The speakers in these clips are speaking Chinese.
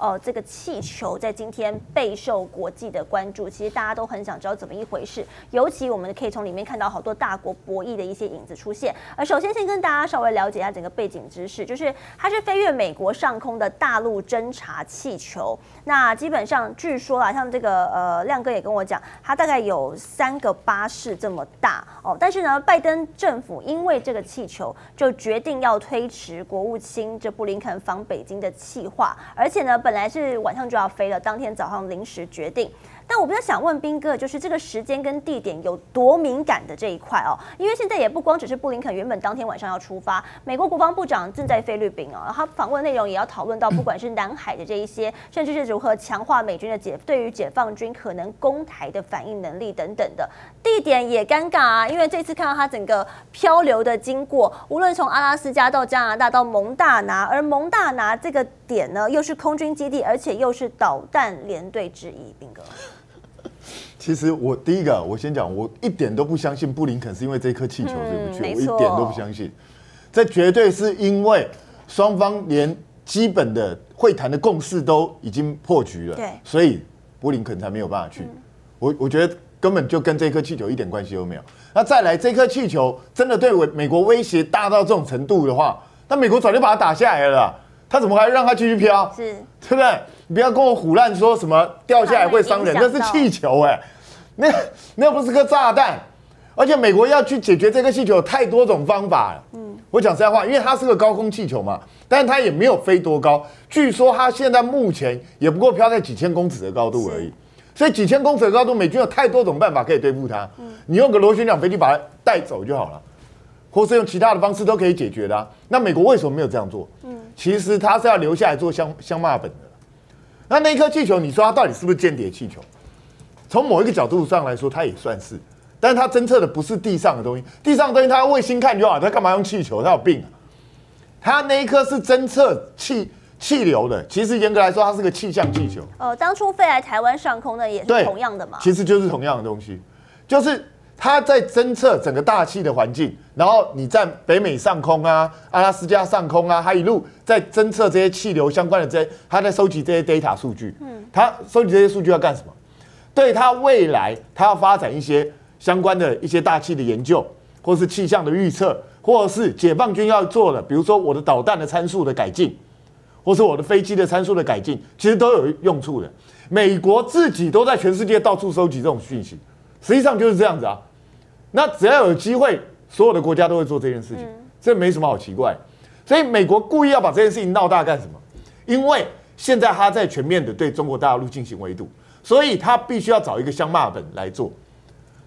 呃这个气球在今天备受国际的关注，其实大家都很想知道怎么一回事。尤其我们可以从里面看到好多大国博弈的一些影子出现。呃首先先跟大家稍微了解一下整个背景知识，就是它是飞越美国上空的大陆侦察气球。那基本上据说啦，像这个呃亮哥也跟我讲，它大概有三个巴士这么大哦。但是呢，拜登政府因为这个气球就决定要推迟国务卿这布林肯访北京的计划，而且呢，本本来是晚上就要飞了，当天早上临时决定。但我比较想问斌哥，就是这个时间跟地点有多敏感的这一块哦，因为现在也不光只是布林肯原本当天晚上要出发，美国国防部长正在菲律宾哦，他访问内容也要讨论到不管是南海的这一些，甚至是如何强化美军的解对于解放军可能攻台的反应能力等等的，地点也尴尬啊，因为这次看到他整个漂流的经过，无论从阿拉斯加到加拿大到蒙大拿，而蒙大拿这个点呢又是空军基地，而且又是导弹连队之一，斌哥。其实我第一个，我先讲，我一点都不相信布林肯是因为这颗气球所以不去，我一点都不相信。这绝对是因为双方连基本的会谈的共识都已经破局了，对，所以布林肯才没有办法去。我我觉得根本就跟这颗气球一点关系都没有。那再来，这颗气球真的对美国威胁大到这种程度的话，那美国早就把它打下来了，他怎么还让它继续飘？是，对不对？你不要跟我胡乱说什么掉下来会伤人，那是气球哎，那那不是个炸弹，而且美国要去解决这个气球有太多种方法了。嗯，我讲实在话，因为它是个高空气球嘛，但是它也没有飞多高，据说它现在目前也不过飘在几千公尺的高度而已，所以几千公尺的高度，美军有太多种办法可以对付它。嗯，你用个螺旋桨飞机把它带走就好了，或是用其他的方式都可以解决的。那美国为什么没有这样做？嗯，其实他是要留下来做香香骂本的。那那一颗气球，你说它到底是不是间谍气球？从某一个角度上来说，它也算是，但是它侦测的不是地上的东西，地上的东西它卫星看就好，它干嘛用气球？它有病啊！它那一颗是侦测气气流的，其实严格来说，它是个气象气球。呃，当初飞来台湾上空的也是同样的嘛？其实就是同样的东西，就是。它在侦测整个大气的环境，然后你在北美上空啊、阿拉斯加上空啊，它一路在侦测这些气流相关的这些，它在收集这些 data 数据。嗯，它收集这些数据要干什么？对它未来，它要发展一些相关的一些大气的研究，或是气象的预测，或者是解放军要做的，比如说我的导弹的参数的改进，或是我的飞机的参数的改进，其实都有用处的。美国自己都在全世界到处收集这种讯息，实际上就是这样子啊。那只要有机会，所有的国家都会做这件事情，这没什么好奇怪。所以美国故意要把这件事情闹大干什么？因为现在他在全面的对中国大陆进行围堵，所以他必须要找一个香骂本来做。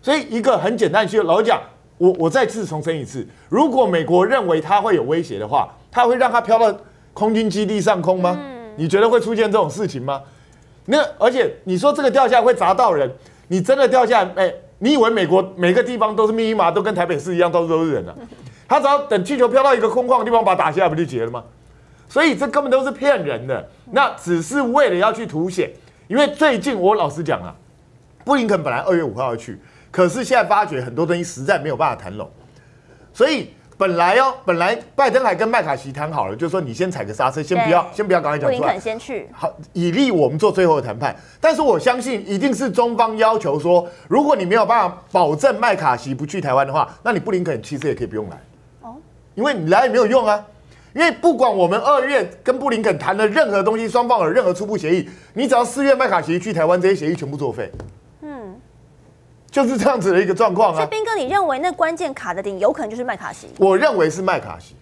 所以一个很简单，就老讲，我我再次重申一次：如果美国认为它会有威胁的话，他会让它飘到空军基地上空吗？你觉得会出现这种事情吗？那而且你说这个掉下来会砸到人，你真的掉下来，哎。你以为美国每个地方都是密码，都跟台北市一样，到处都是人啊？他只要等气球飘到一个空旷的地方，把它打下来，不就结了吗？所以这根本都是骗人的。那只是为了要去凸显，因为最近我老实讲啊，布林肯本来二月五号要去，可是现在发觉很多东西实在没有办法谈拢，所以。本来哦，本来拜登还跟麦卡锡谈好了，就是说你先踩个刹车，先不要，先不要赶快讲出来。布林肯先去，好，以利我们做最后的谈判。但是我相信，一定是中方要求说，如果你没有办法保证麦卡锡不去台湾的话，那你布林肯其实也可以不用来。哦，因为你来也没有用啊。因为不管我们二月跟布林肯谈的任何东西，双方有任何初步协议，你只要四月麦卡锡去台湾，这些协议全部作废。就是这样子的一个状况啊！所以斌哥，你认为那关键卡的点有可能就是麦卡锡？我认为是麦卡锡，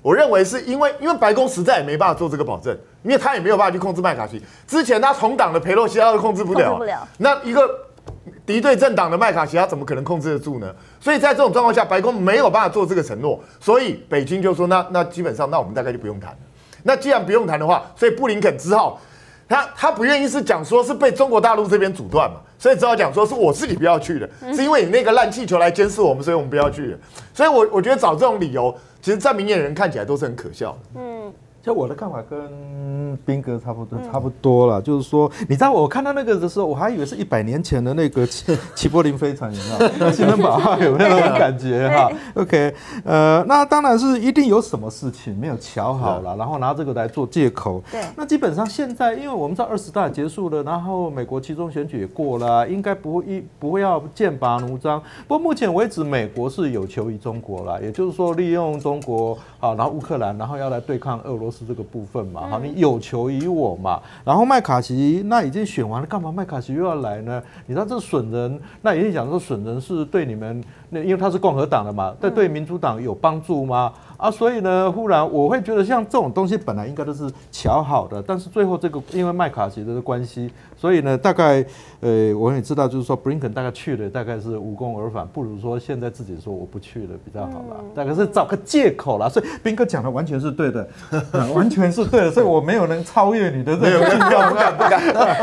我认为是因为因为白宫实在也没办法做这个保证，因为他也没有办法去控制麦卡锡。之前他同党的佩洛西他都控制不了，不了。那一个敌对政党的麦卡锡，他怎么可能控制得住呢？所以在这种状况下，白宫没有办法做这个承诺，所以北京就说：那那基本上，那我们大概就不用谈了。那既然不用谈的话，所以布林肯只好。他他不愿意是讲说是被中国大陆这边阻断嘛，所以只好讲说是我自己不要去的，是因为你那个烂气球来监视我们，所以我们不要去。所以，我我觉得找这种理由，其实在明眼人看起来都是很可笑的。嗯，就我的看法跟斌哥差不多，差不多了。就是说，你知道我看到那个的时候，我还以为是一百年前的那个齐 齐柏林飞船，你知道？新闻宝号有没有那种感觉 哈？OK，呃，那当然是一定有什么事情没有瞧好了，然后拿这个来做借口。对。那基本上现在，因为我们知道二十大结束了，然后美国其中选举也过了，应该不会一不会要剑拔弩张。不过目前为止，美国是有求于中国了，也就是说利用中国啊，然后乌克兰，然后要来对抗俄罗斯。是这个部分嘛？好，你有求于我嘛？然后麦卡锡那已经选完了，干嘛麦卡锡又要来呢？你知道这损人，那也讲说损人是对你们，那因为他是共和党的嘛，但对民主党有帮助吗？啊，所以呢，忽然我会觉得像这种东西本来应该都是巧好的，但是最后这个因为麦卡锡的关系，所以呢，大概呃，我也知道就是说布林肯大概去了，大概是无功而返，不如说现在自己说我不去了比较好了，大概是找个借口啦。所以斌哥讲的完全是对的，完全是对的，所以我没有能超越你的这个不敢不敢。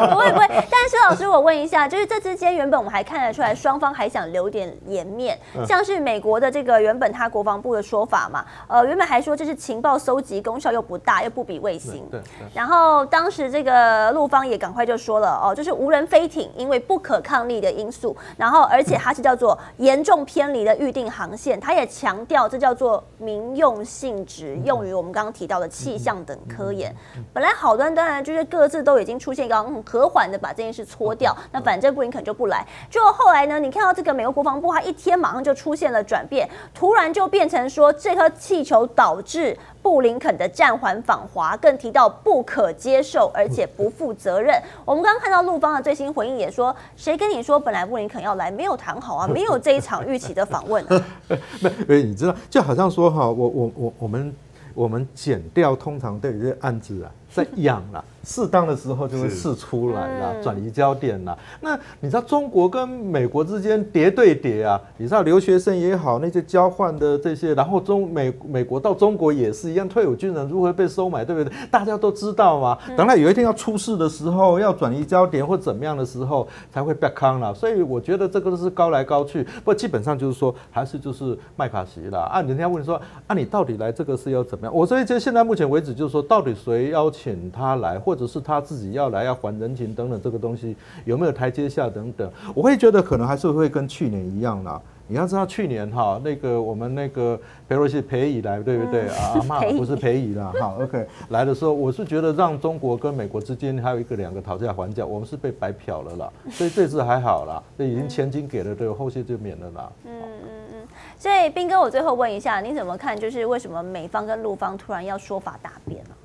不会不会，但是老师我问一下，就是这之间原本我们还看得出来双方还想留点颜面，像是美国的这个原本他国防部的说法嘛。呃，原本还说这是情报搜集，功效又不大，又不比卫星。对。然后当时这个陆方也赶快就说了，哦，就是无人飞艇因为不可抗力的因素，然后而且它是叫做严重偏离了预定航线，他也强调这叫做民用性质，用于我们刚刚提到的气象等科研。本来好端端的，就是各自都已经出现一个嗯和缓的把这件事搓掉，那反正布林肯就不来。就后来呢，你看到这个美国国防部，他一天马上就出现了转变，突然就变成说这颗。气球导致布林肯的暂缓访华，更提到不可接受，而且不负责任。我们刚刚看到陆方的最新回应也说，谁跟你说本来布林肯要来，没有谈好啊，没有这一场预期的访问啊。没，你知道，就好像说哈，我我我我们我们减掉通常对于这案子啊，在养了。适当的时候就会试出来了，转移焦点了。那你知道中国跟美国之间叠对叠啊？你知道留学生也好，那些交换的这些，然后中美美国到中国也是一样，退伍军人如何被收买，对不对？大家都知道嘛。等他有一天要出事的时候，要转移焦点或怎么样的时候，才会被康了。所以我觉得这个都是高来高去，不过基本上就是说，还是就是麦卡锡了。啊，人家问说，啊，你到底来这个是要怎么样？我所以就现在目前为止就是说，到底谁邀请他来或或者是他自己要来要还人情等等，这个东西有没有台阶下等等？我会觉得可能还是会跟去年一样啦。你要知道去年哈，那个我们那个裴若曦裴乙来，对不对啊？阿妈不是裴乙啦，哈 OK 来的时候，我是觉得让中国跟美国之间还有一个两个讨价还价，我们是被白嫖了啦。所以这次还好啦，这已经前金给了，对，后续就免了啦。嗯嗯嗯。所以斌哥，我最后问一下，你怎么看？就是为什么美方跟陆方突然要说法大变呢？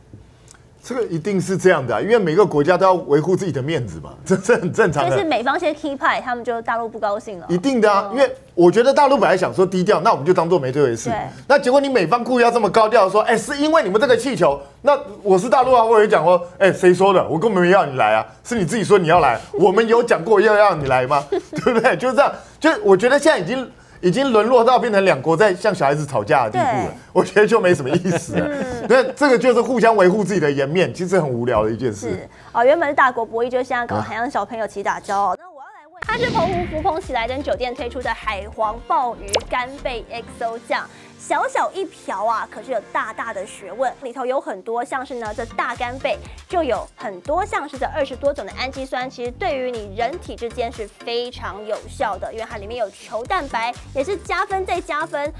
这个一定是这样的，因为每个国家都要维护自己的面子嘛，这是很正常的。但是美方先 key 派，他们就大陆不高兴了。一定的啊，因为我觉得大陆本来想说低调，那我们就当做没这回事。那结果你美方故意要这么高调说，哎，是因为你们这个气球，那我是大陆啊，我也讲过，哎，谁说的？我根本没要你来啊，是你自己说你要来，我们有讲过要让你来吗？对不对？就是这样，就我觉得现在已经。已经沦落到变成两国在像小孩子吵架的地步了，我觉得就没什么意思了。那这个就是互相维护自己的颜面，其实很无聊的一件事。是啊，原本是大国博弈，就现在搞海洋小朋友起打骄傲。那我要来问，它是澎湖福朋喜来登酒店推出的海皇鲍鱼干贝 XO 酱。小小一瓢啊，可是有大大的学问，里头有很多像是呢，这大干贝就有很多像是这二十多种的氨基酸，其实对于你人体之间是非常有效的，因为它里面有球蛋白，也是加分再加分。